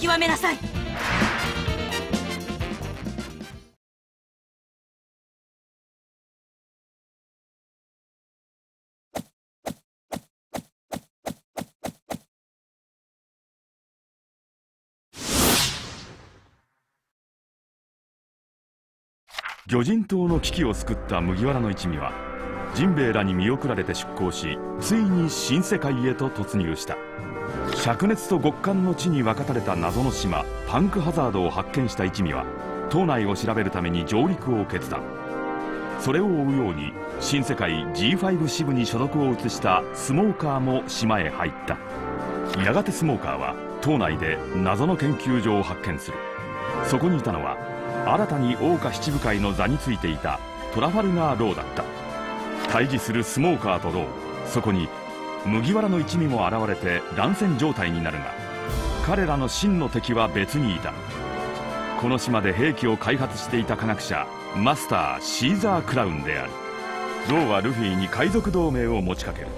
極めなさい。魚人島の危機を救った麦わらの一味はジンベエらに見送られて出港しついに新世界へと突入した。灼熱と極寒の地に分かたれた謎の島パンクハザードを発見した一味は島内を調べるために上陸を決断。それを追うように新世界 G5 支部に所属を移したスモーカーも島へ入った。やがてスモーカーは島内で謎の研究所を発見する。そこにいたのは新たに王下七武海の座についていたトラファルガー・ローだった。対峙するスモーカーとローそこに麦わらの一味も現れて乱戦状態になるが彼らの真の敵は別にいた。この島で兵器を開発していた科学者マスターシーザー・クラウンである。ローはルフィに海賊同盟を持ちかける。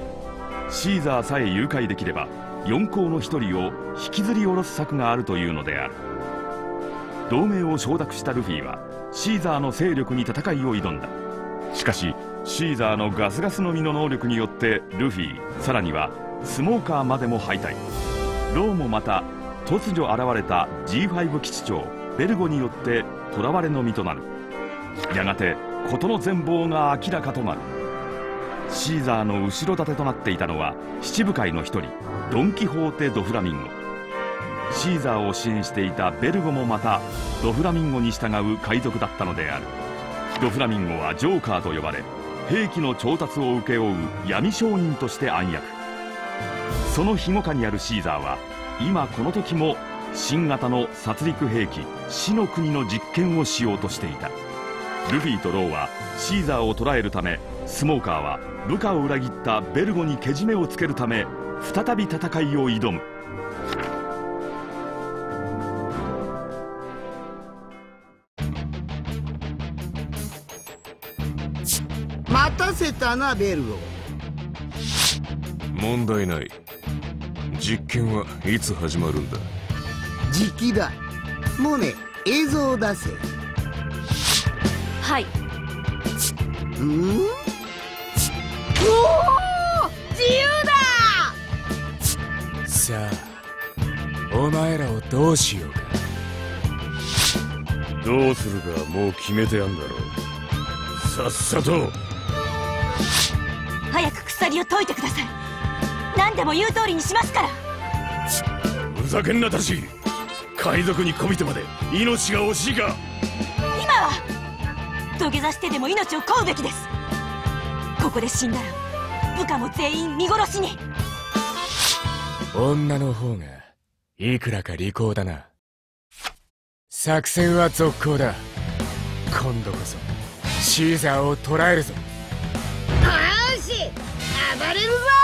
シーザーさえ誘拐できれば四皇の一人を引きずり下ろす策があるというのである。同盟を承諾したルフィはシーザーの勢力に戦いを挑んだ。しかしシーザーのガスガスの実の能力によってルフィさらにはスモーカーまでも敗退。ローもまた突如現れた G5 基地長ベルゴによって囚われの身となる。やがて事の全貌が明らかとなる。シーザーの後ろ盾となっていたのは七部会の一人ドン・キホーテ・ドフラミンゴ。シーザーを支援していたベルゴもまたドフラミンゴに従う海賊だったのである。ドフラミンゴはジョーカーと呼ばれ兵器の調達を請け負う闇商人として暗躍。その庇護下にあるシーザーは今この時も新型の殺戮兵器死の国の実験をしようとしていた。ルフィとローはシーザーを捕らえるためスモーカーは部下を裏切ったベルゴにけじめをつけるため再び戦いを挑む。せたなベルゴ問題ない。実験はいつ始まるんだ？時期だ。モネ映像を出せ。はい。うん？おお自由だ！さあお前らをどうしようか？どうするかもう決めてやんだろさっさと早く鎖を解いてください。何でも言う通りにしますから。ふざけんなたち海賊にこびてまで命が惜しいか。今は土下座してでも命を乞うべきです。ここで死んだら部下も全員見殺しに。女の方がいくらか利口だな。作戦は続行だ。今度こそシーザーを捕らえるぞれるぞ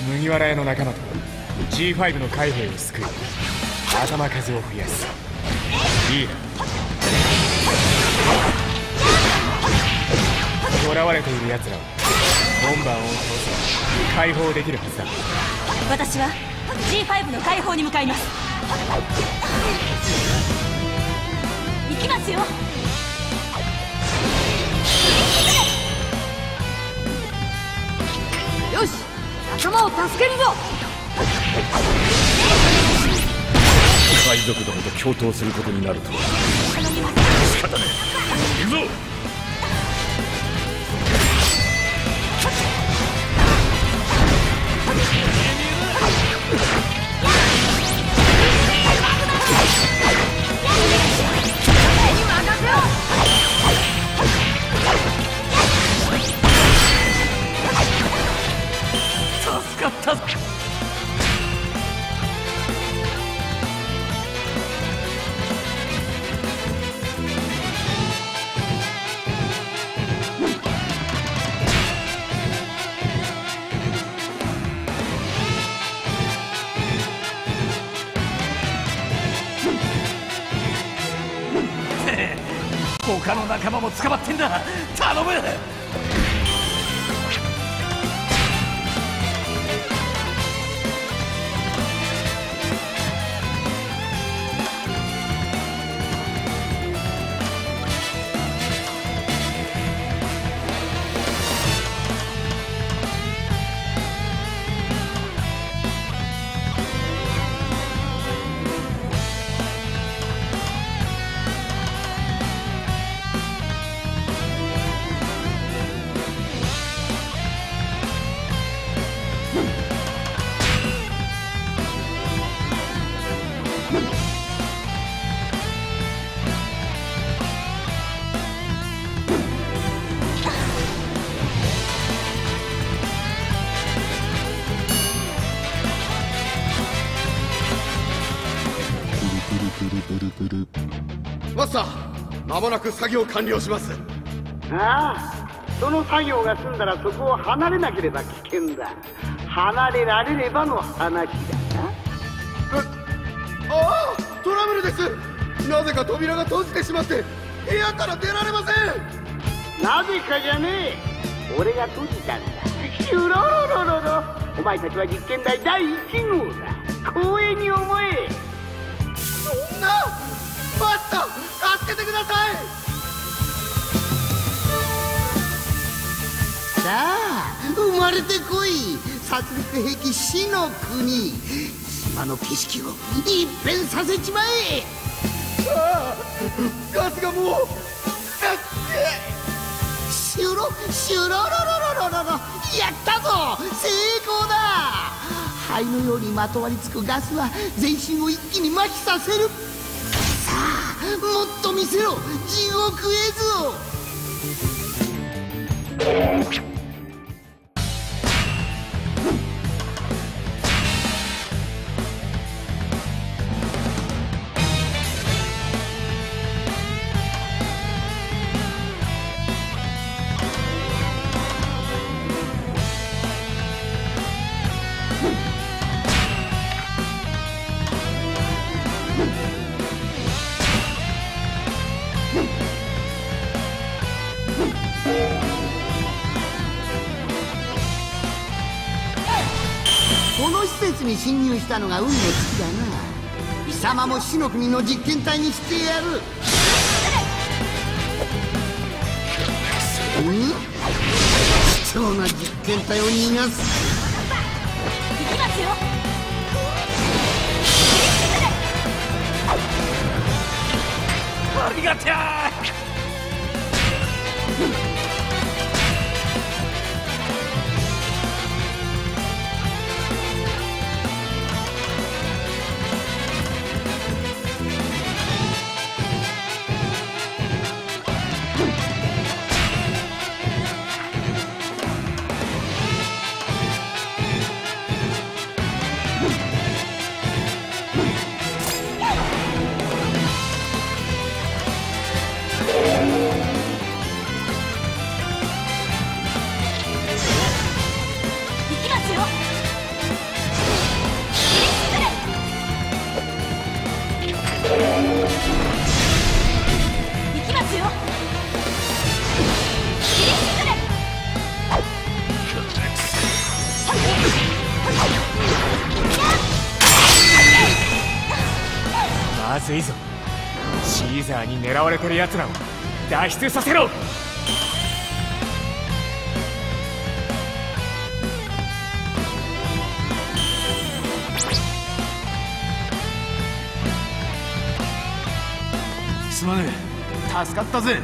は麦わら屋の仲間と G5 の海兵を救い頭数を増やす。いいな。囚われている奴らは門番を通せ解放できるはずだ。私は G5 の解放に向かいます。行きますよ。仲間を助けるぞ。海賊どもと共闘することになるとは。仕方ねえ。行くぞ。他の仲間も捕まってんだ。頼む。ー間もなく作業完了します。ああその作業が済んだらそこを離れなければ危険だ。離れられればの話だな。ああトラブルです。なぜか扉が閉じてしまって部屋から出られません。なぜかじゃねえ。俺が閉じたんだ。シュロロロロロお前たちは実験台第1号だ。光栄に思え。そんなけてください。さあ生まれてこい。殺戮兵器死の国。島の景色を一変させちまえ。ああガスがもうシュロシュロロロロロロロ。やったぞ。成功だ。灰のようにまとわりつくガスは全身を一気に麻痺させる。もっと見せろ地獄絵図を。のが運の尽きだな。貴様も死の国の実験体にしてやる。うん？貴重な実験体を逃がす。行きますよ。ありがてえ奴らを脱出させろ。すまねえ。助かったぜ。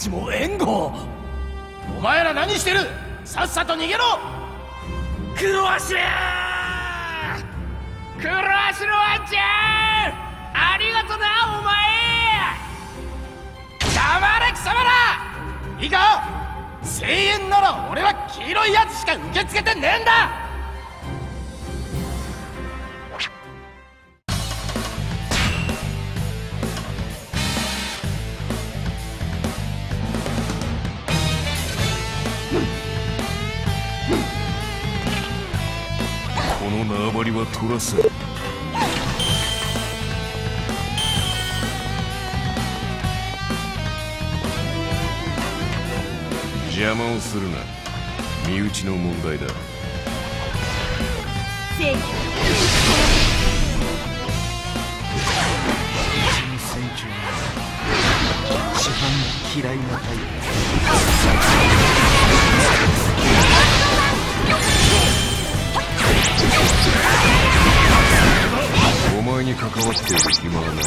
ちも援護お前ら何してる？さっさと逃げろ！黒足！黒足のワンちゃんありがとなお前！黙れ貴様ら！いいか声援なら俺は黄色いやつしか受け付けてねえんだ！取らせ邪魔をするな身内の問題だ正義選挙一番嫌いなタイプお前に関わっている暇はない。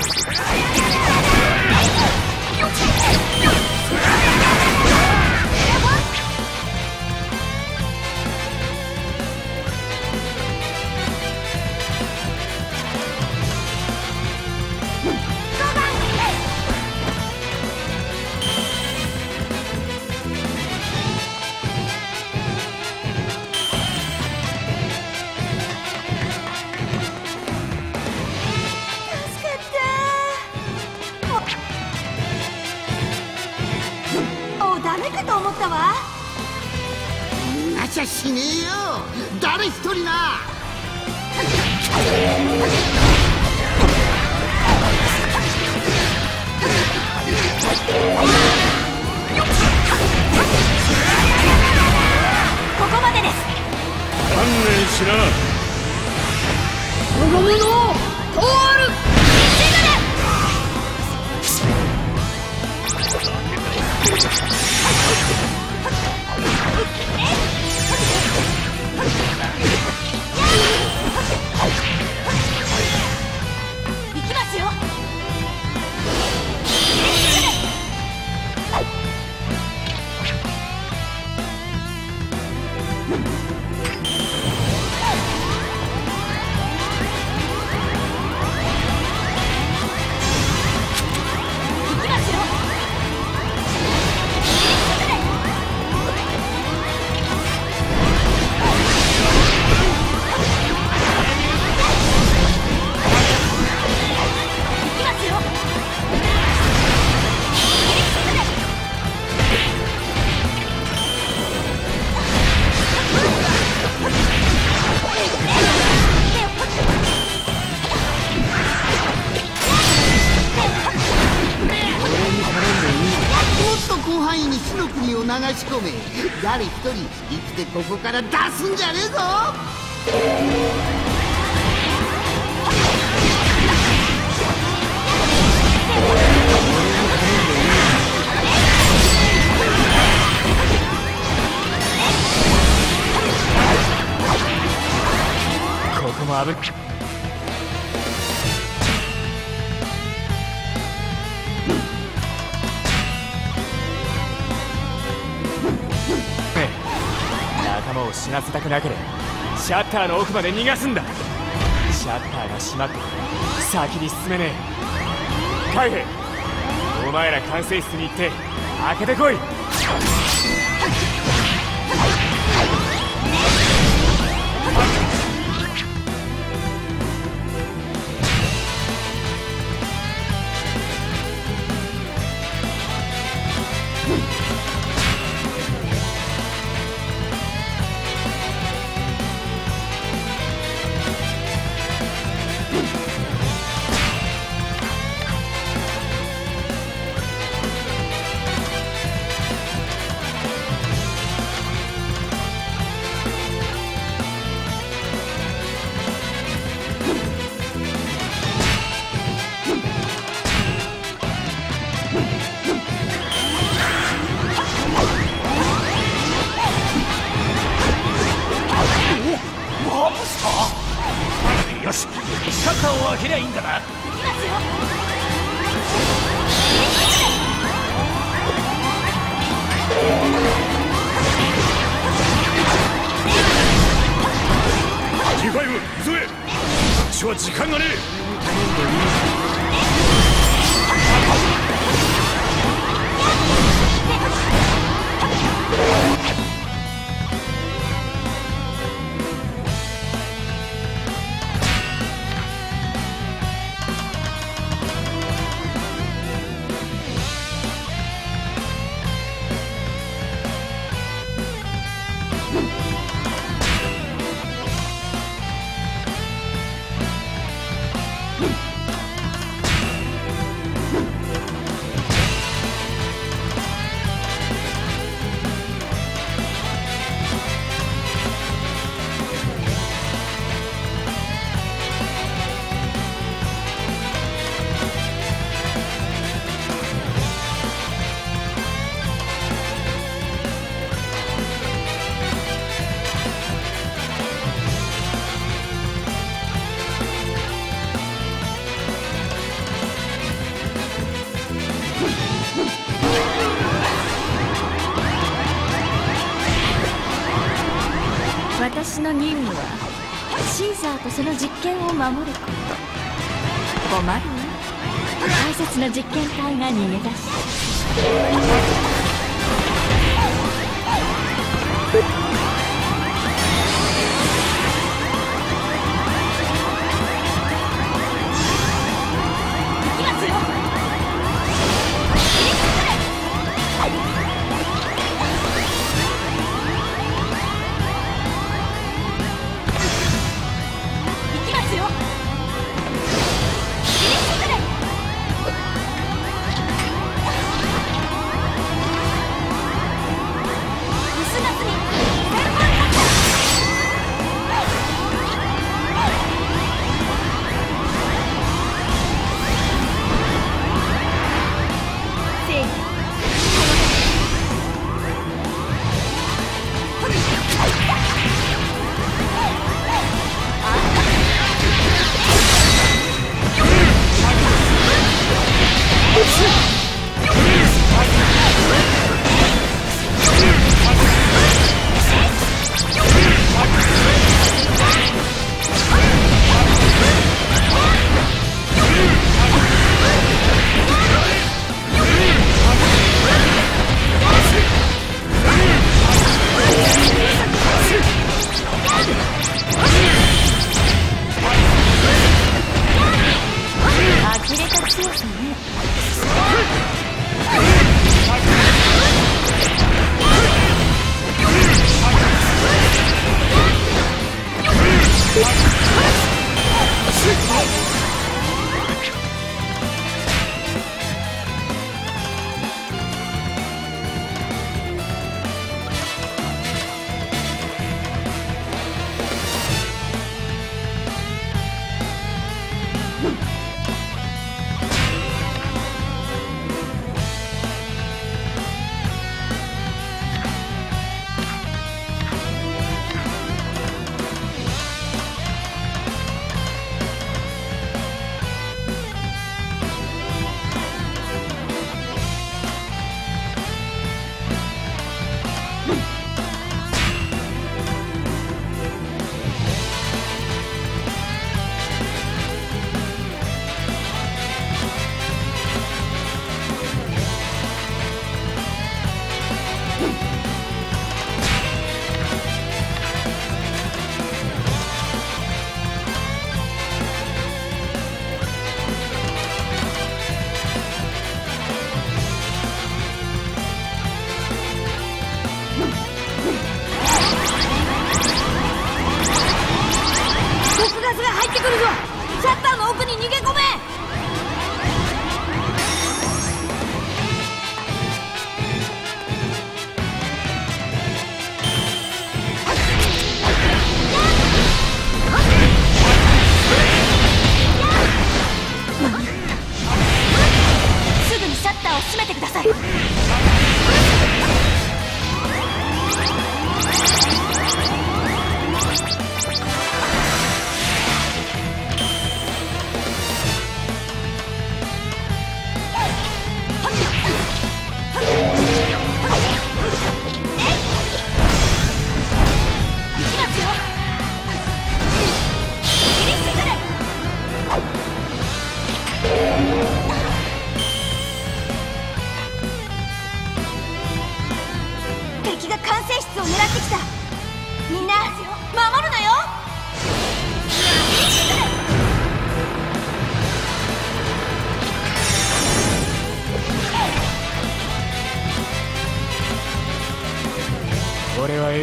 念しなこの者を通る。行生きてここから出すんじゃねえぞ。ここも歩く死なせたくなければシャッターの奥まで逃がすんだ。シャッターが閉まって先に進めねえ。海兵お前ら管制室に行って開けてこい。任務はシーザーとその実験を守る。こと困るわ。大切な実験体が逃げ出し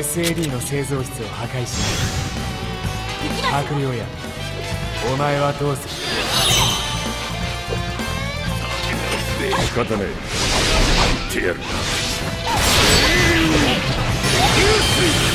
SAD の製造室を破壊し悪霊やお前はどうする？仕方ねえ言ってやる。流水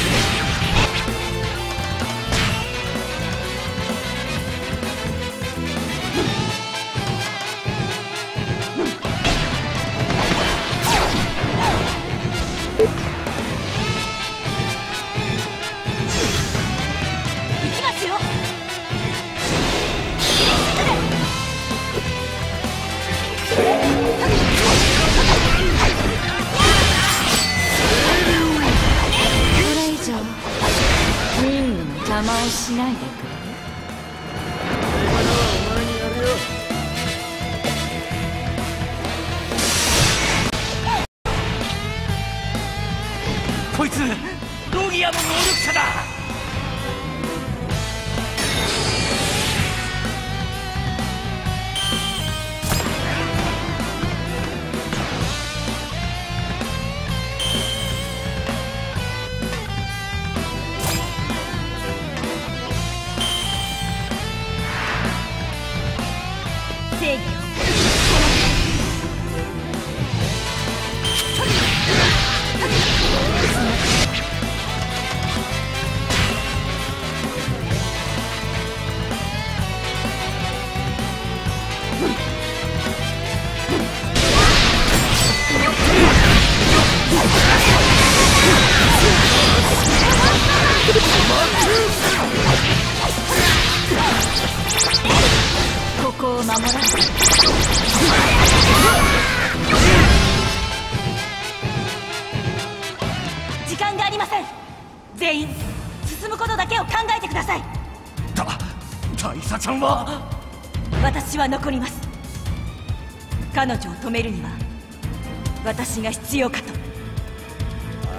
必要かと。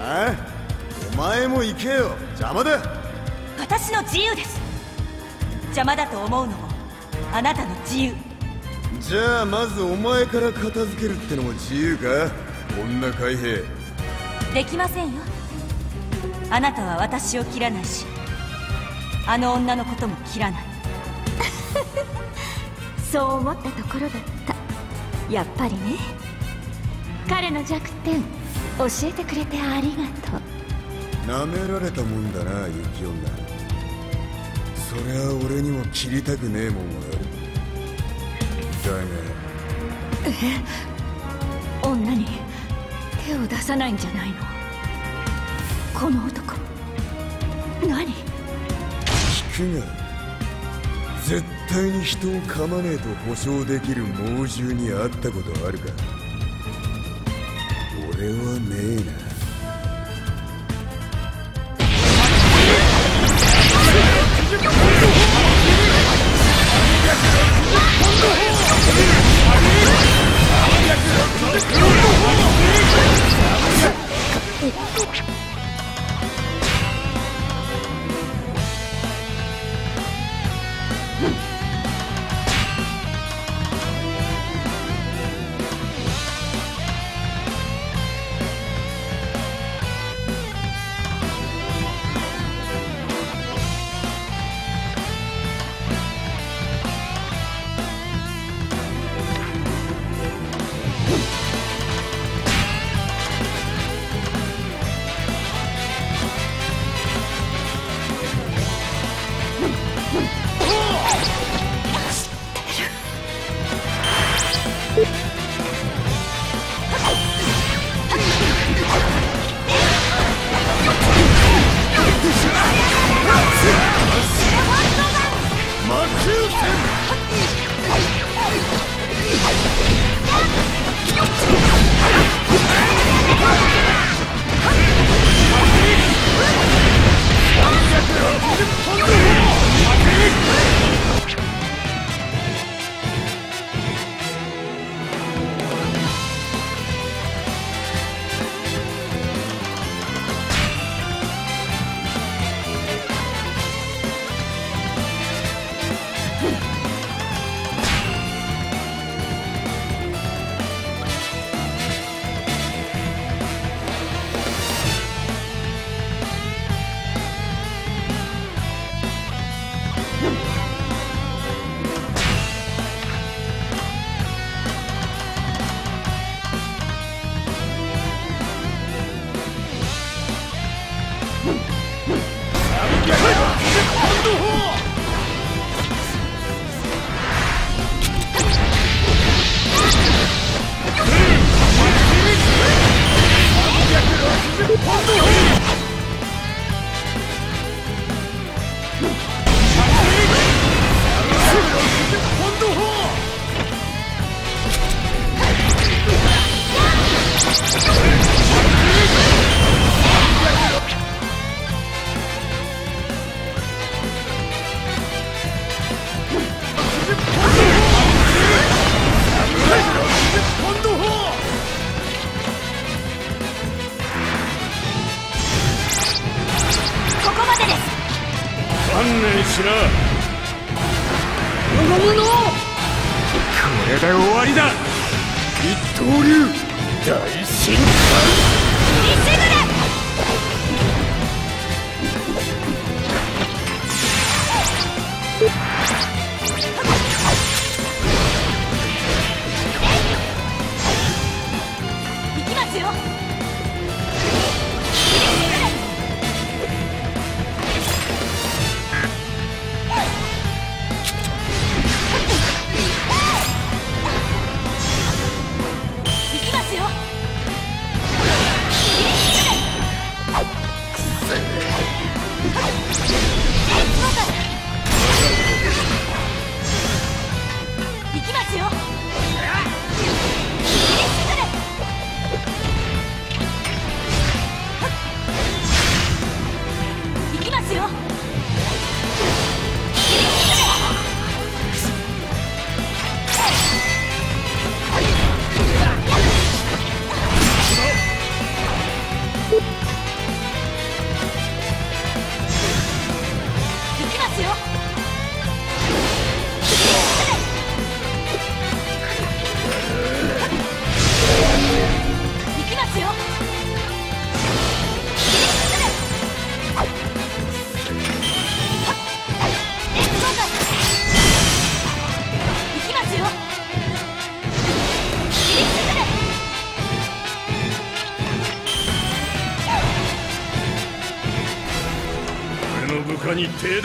ああお前も行けよ。邪魔だ。私の自由です。邪魔だと思うのもあなたの自由。じゃあまずお前から片付けるってのも自由か？女海兵できませんよ。あなたは私を切らないしあの女のことも切らない。そう思ったところだった。やっぱりね。彼の弱点教えてくれてありがとう。舐められたもんだな雪女そりゃ俺にも切りたくねえもんはあるだが。女に手を出さないんじゃないの？この男。何？聞くが絶対に人を噛まねえと保証できる猛獣に会ったことあるか？俺はねえな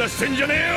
出してんじゃねえよ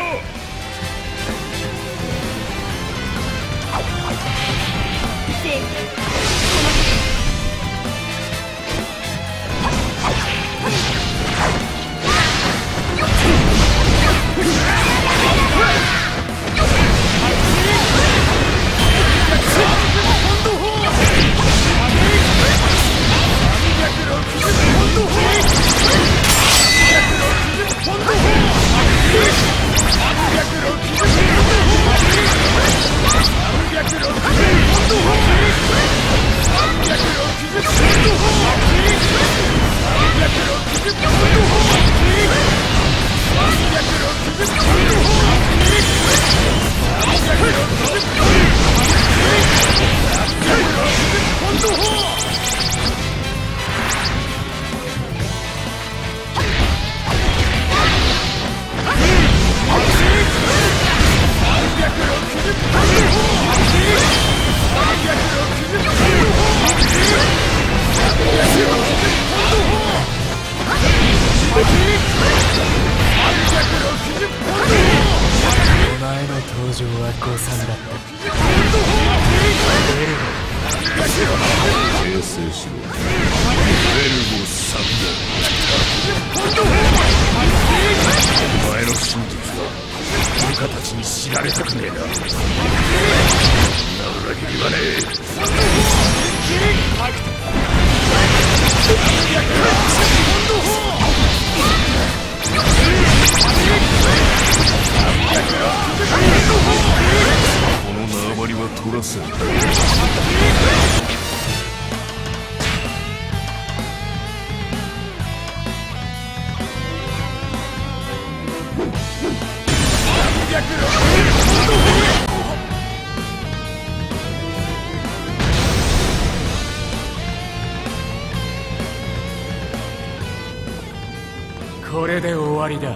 これで終わりだ。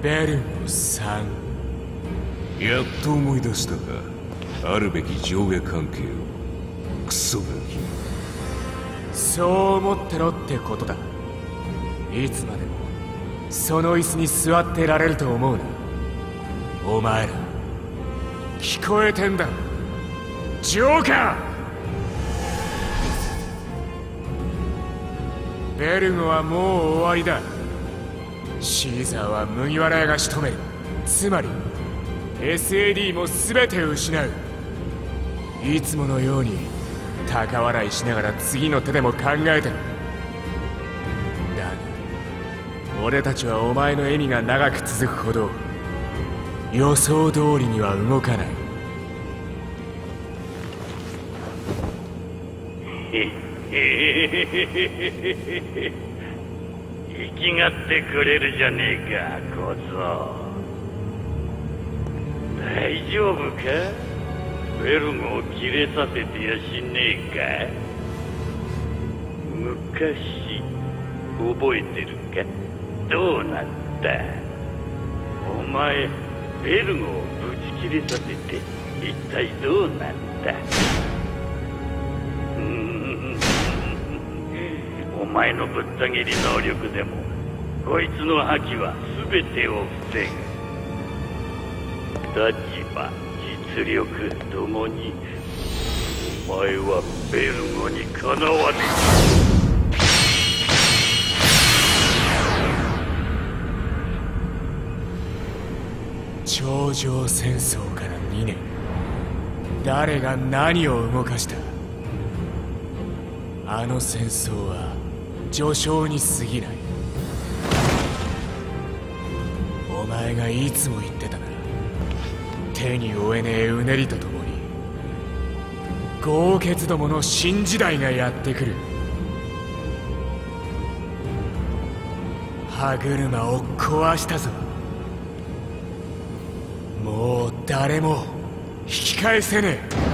ベルモさん。やっと思い出したか。あるべき上下関係を。クソガキ。そう思ってろってことだ。いつまでも。その椅子に座ってられると思うな。お前ら。聞こえてんだ。ジョーカーベルゴはもう終わりだ。シーザーは麦わら屋が仕留める。つまり SAD も全て失う。いつものように高笑いしながら次の手でも考えてる。だが俺たちはお前の笑みが長く続くほど予想通りには動かない。きがってくれるじゃねえか小僧。大丈夫か？ベルゴを切れさせてやしねえか？昔覚えてるか？どうなった？お前ベルゴをぶち切れさせて一体どうなった？うーん。前のぶった切り能力でもこいつの覇気は全てを防ぐ。立場実力ともにお前はベルゴにかなわね頂上戦争から2年。誰が何を動かした？あの戦争は序章に過ぎない。お前がいつも言ってたな手に負えねえうねりとともに豪傑どもの新時代がやってくる。歯車を壊したぞ。もう誰も引き返せねえ。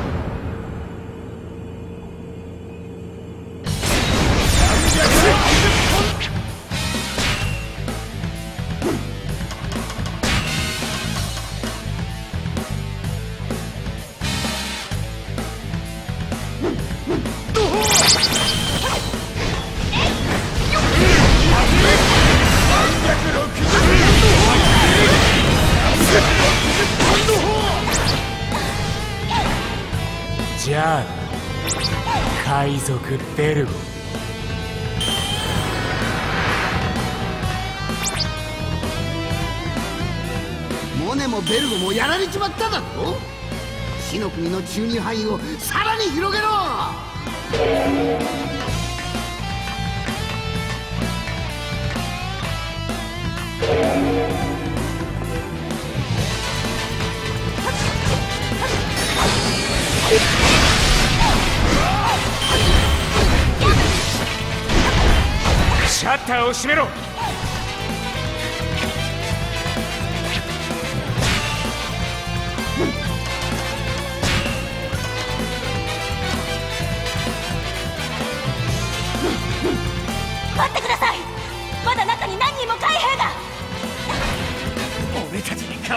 の国の中二範囲をさらに広げろ！シャッターを閉めろ！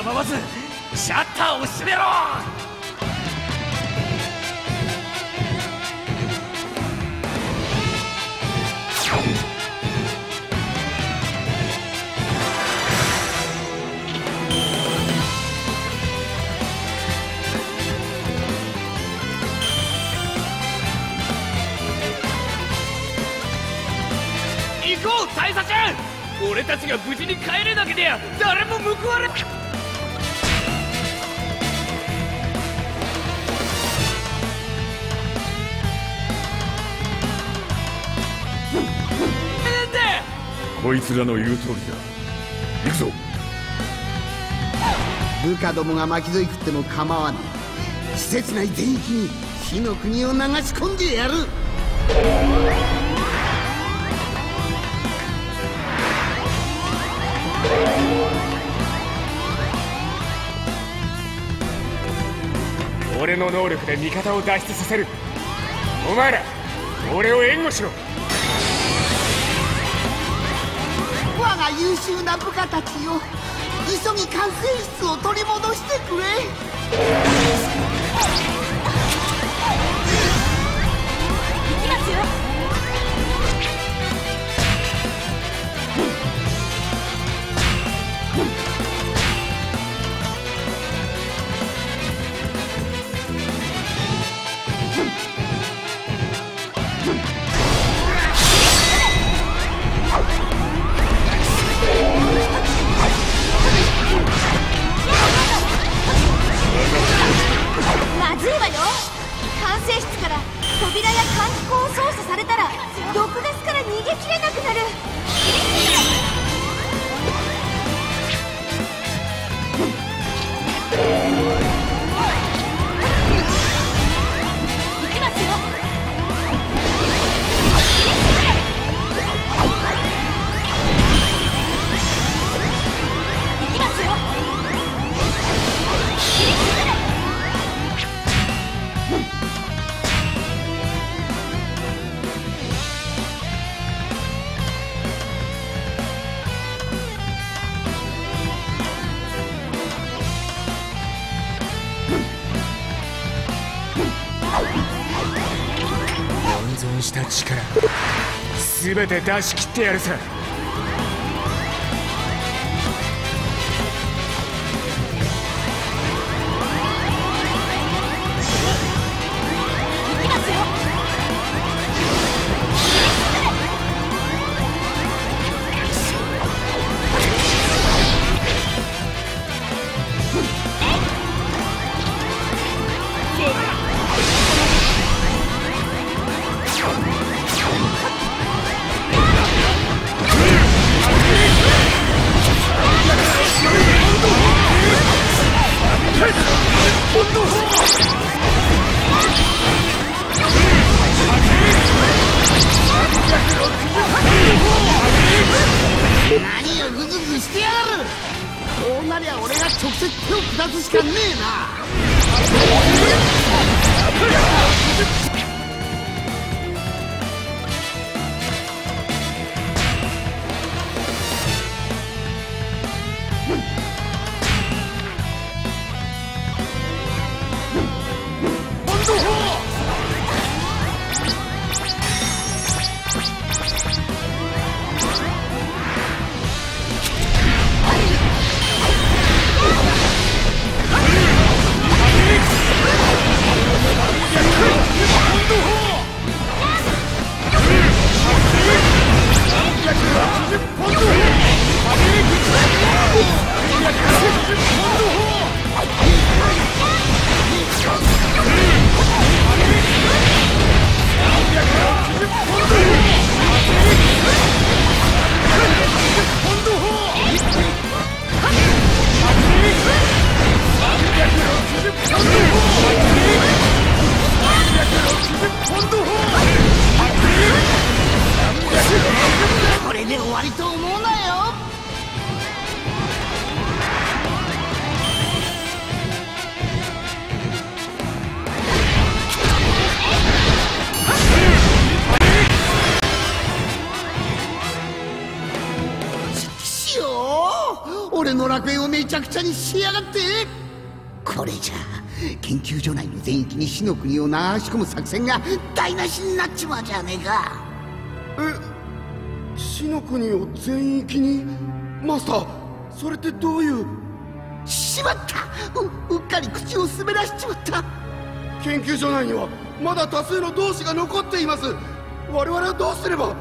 構わずシャッターを閉めろ！行こう大佐ちゃん！俺たちが無事に帰れなけりゃ誰も報われこいつらの言う通りだ。行くぞ。部下どもが巻き添い食っても構わぬ施設内全域に火の国を流し込んでやる。俺の能力で味方を脱出させる。お前ら俺を援護しろな優秀な部下たちよ。急ぎ管制室を取り戻してくれ。全て出し切ってやるさ。しやがってこれじゃ。研究所内の全域に死の国を流し込む作戦が台無しになっちまうじゃねえか。え死の国を全域に？マスターそれってどういう？しまった。ううっかり口を滑らしちまった。研究所内にはまだ多数の同志が残っています。我々はどうすれば？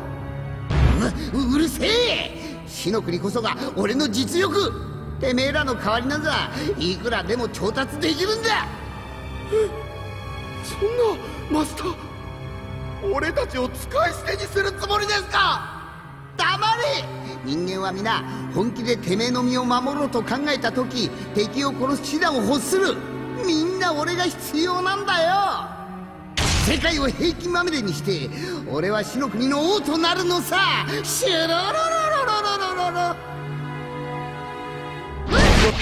うううるせえ。死の国こそが俺の実力てめえらの代わりなんざ。いくらでも調達できるんだそんなマスター。俺たちを使い捨てにするつもりですか。黙れ。人間は皆本気でてめえの身を守ろうと考えた時敵を殺す手段を欲する。みんな俺が必要なんだよ。世界を平気まみれにして俺は死の国の王となるのさ。シュロロロロロロロロロ俺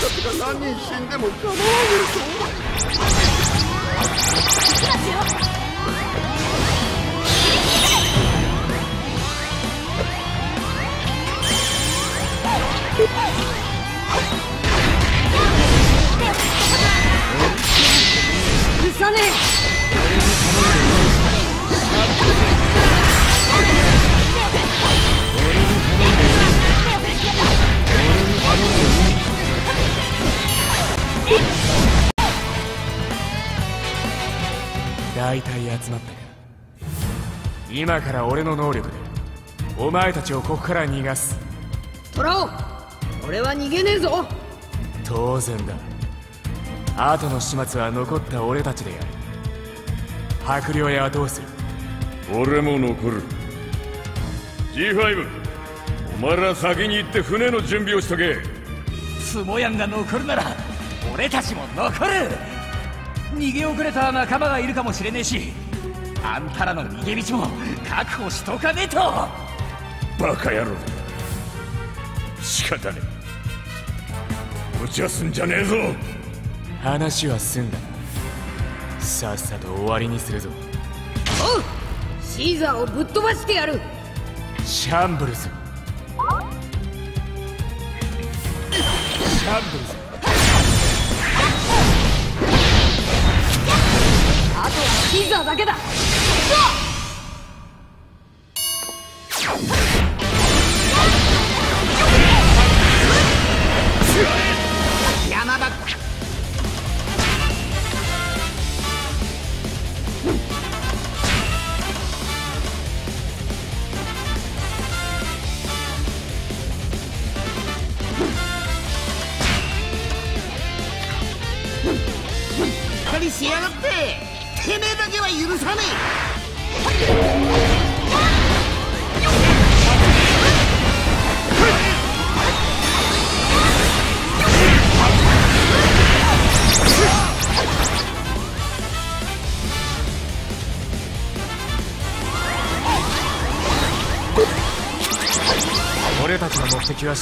たちが何人死んでも構わね行きますよ許さね大体集まったか今から俺の能力でお前たちをここから逃がす。えトラオ俺は逃げねえぞ。当然だ後の始末は残った俺たちでやる。白陵屋はどうする。俺も残る。G5 お前ら先に行って船の準備をしとけ。スモヤンが残るなら俺たちも残る。逃げ遅れた仲間がいるかもしれねえしあんたらの逃げ道も確保しとかねえと。バカ野郎。だ仕方ねえ。無茶すんじゃねえぞ話は済んだ。なさっさと終わりにするぞ。おうシーザーをぶっ飛ばしてやる。シャンブルズシャンブルズあとはシーザーだけだ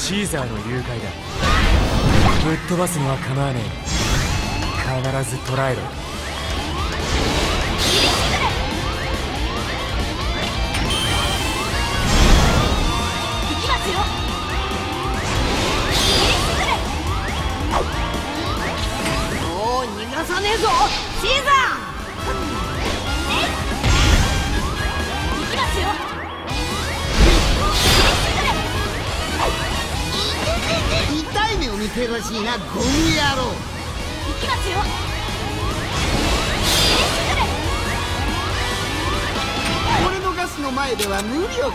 シーザーの誘拐だ。ぶっ飛ばすのは構わねえ。必ず捕らえろ。しいなゴミ野郎。行きますよ。俺のガスの前では無力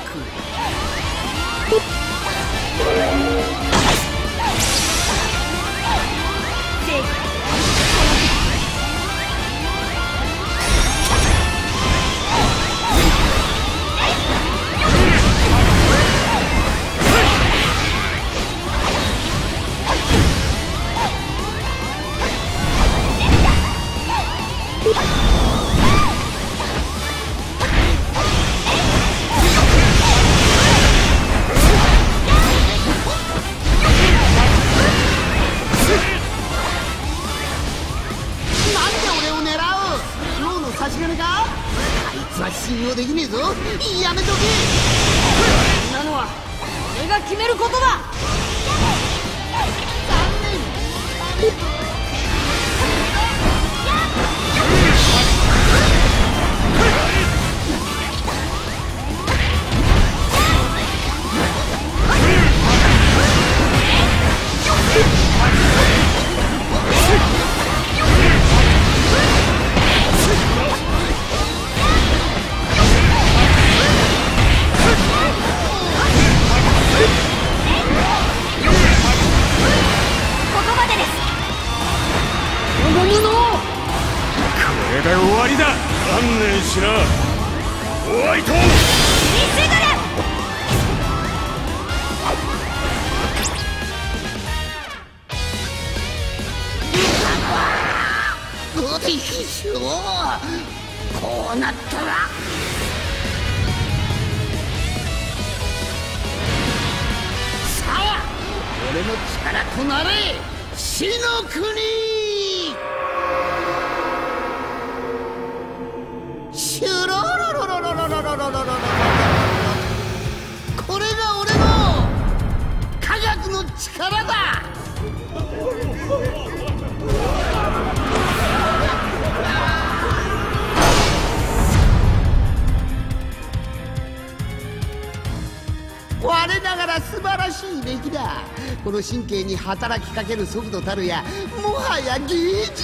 の神経に働きかける速度たるやもはや芸術。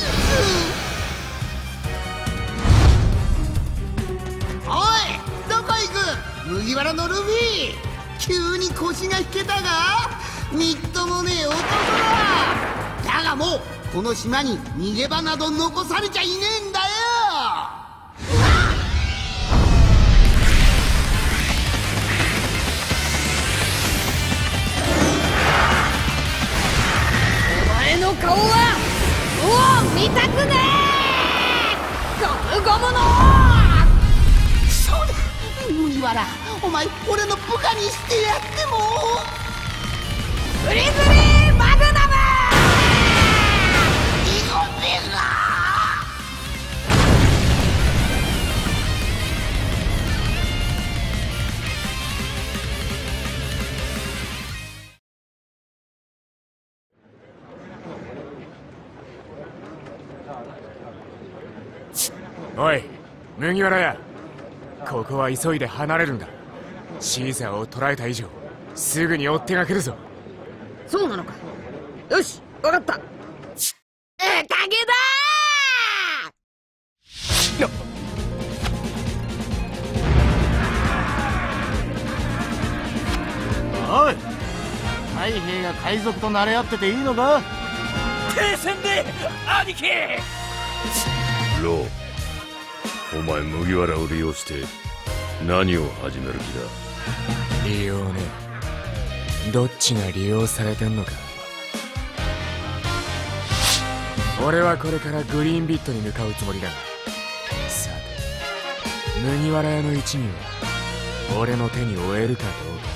おいどこ行く？麦わらのルビー急に腰が引けたがみっともねえ男だ。だがもうこの島に逃げ場など残されちゃいねたくねえゴムゴムのそうだ麦わら。お前俺の部下にしてやっても。フリズリ麦わら屋ここは急いで離れるんだ。シーザーを捕らえた以上すぐに追っ手が来るぞ。そうなのか。よしわかった。えたげだおい海兵が海賊と慣れ合ってていいのか？停戦で兄貴！ローお前麦わらを利用して何を始める気だ？利用ね。どっちが利用されてんのか。俺はこれからグリーンビットに向かうつもりだが。さて麦わら屋の一味は俺の手に負えるかどうか。